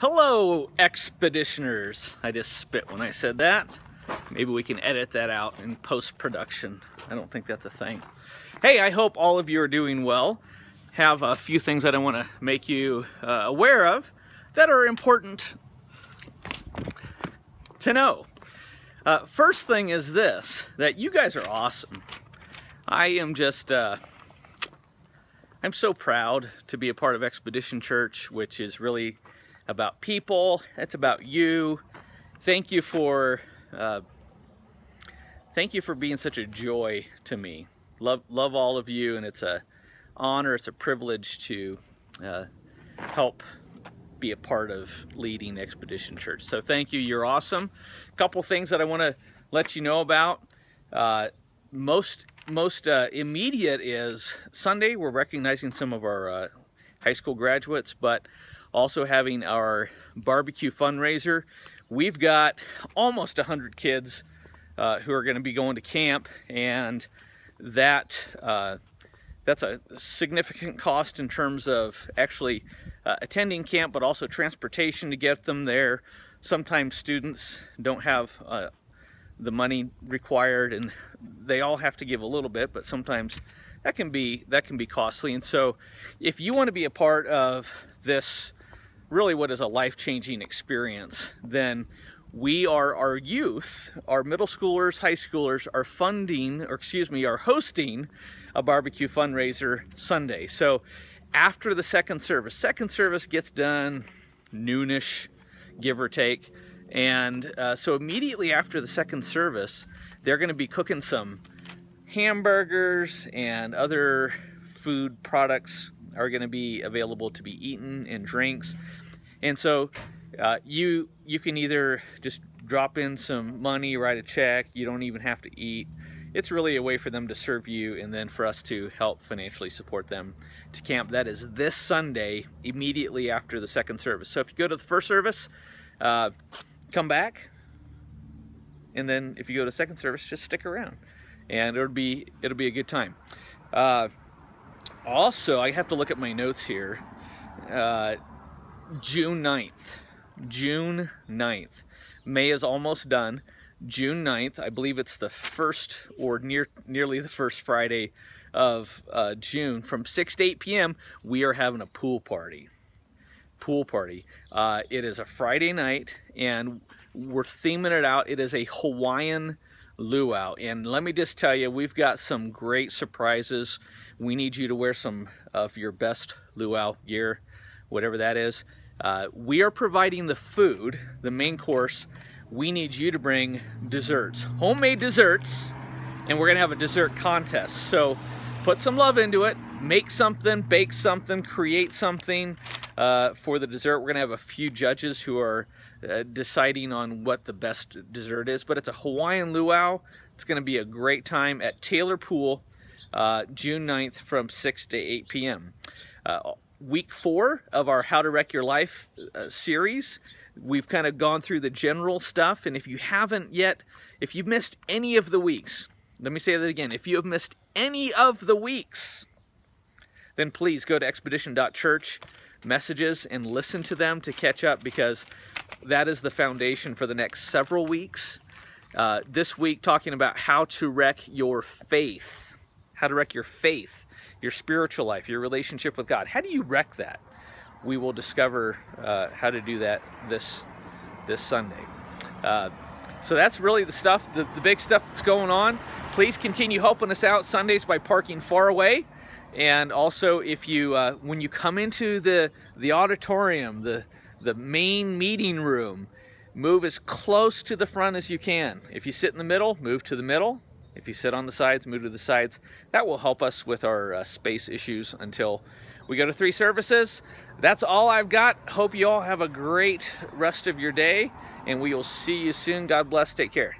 Hello, expeditioners. I just spit when I said that. Maybe we can edit that out in post-production. I don't think that's a thing. Hey, I hope all of you are doing well. Have a few things that I want to make you uh, aware of that are important to know. Uh, first thing is this, that you guys are awesome. I am just, uh, I'm so proud to be a part of Expedition Church, which is really about people. It's about you. Thank you for, uh, thank you for being such a joy to me. Love, love all of you, and it's a honor, it's a privilege to uh, help be a part of leading Expedition Church. So thank you, you're awesome. A couple things that I want to let you know about. Uh, most most uh, immediate is Sunday, we're recognizing some of our uh, high school graduates, but also having our barbecue fundraiser. We've got almost 100 kids uh, who are going to be going to camp, and that uh, that's a significant cost in terms of actually uh, attending camp, but also transportation to get them there. Sometimes students don't have uh, the money required and they all have to give a little bit, but sometimes that can be that can be costly. And so if you want to be a part of this really what is a life-changing experience, then we are our youth, our middle schoolers, high schoolers are funding, or excuse me, are hosting a barbecue fundraiser Sunday. So after the second service. Second service gets done noonish, give or take. And uh, so immediately after the second service, they're going to be cooking some hamburgers and other food products are going to be available to be eaten and drinks. And so uh, you you can either just drop in some money, write a check. You don't even have to eat it's really a way for them to serve you and then for us to help financially support them to camp. That is this Sunday, immediately after the second service. So if you go to the first service, uh, come back, and then if you go to second service, just stick around, and it'll be it'll be a good time. Uh, also, I have to look at my notes here. Uh, June 9th. June 9th. May is almost done. June 9th. I believe it's the first or near nearly the first Friday of uh, June from 6 to 8 p.m. we are having a pool party. Pool party. Uh, it is a Friday night and we're theming it out. It is a Hawaiian luau and let me just tell you we've got some great surprises. We need you to wear some of your best luau gear, whatever that is. Uh, we are providing the food, the main course, we need you to bring desserts, homemade desserts, and we're gonna have a dessert contest. So put some love into it, make something, bake something, create something uh, for the dessert. We're gonna have a few judges who are uh, deciding on what the best dessert is, but it's a Hawaiian luau. It's gonna be a great time at Taylor Pool, uh, June 9th from 6 to 8 p.m. Uh, week four of our How to Wreck Your Life uh, series We've kind of gone through the general stuff, and if you haven't yet, if you've missed any of the weeks, let me say that again, if you have missed any of the weeks, then please go to expedition.church messages and listen to them to catch up because that is the foundation for the next several weeks. Uh, this week, talking about how to wreck your faith, how to wreck your faith, your spiritual life, your relationship with God. How do you wreck that? we will discover uh, how to do that this this Sunday. Uh, so that's really the stuff, the, the big stuff that's going on. Please continue helping us out Sundays by parking far away. And also, if you uh, when you come into the the auditorium, the the main meeting room, move as close to the front as you can. If you sit in the middle, move to the middle. If you sit on the sides, move to the sides. That will help us with our uh, space issues until we go to three services. That's all I've got. Hope you all have a great rest of your day, and we will see you soon. God bless. Take care.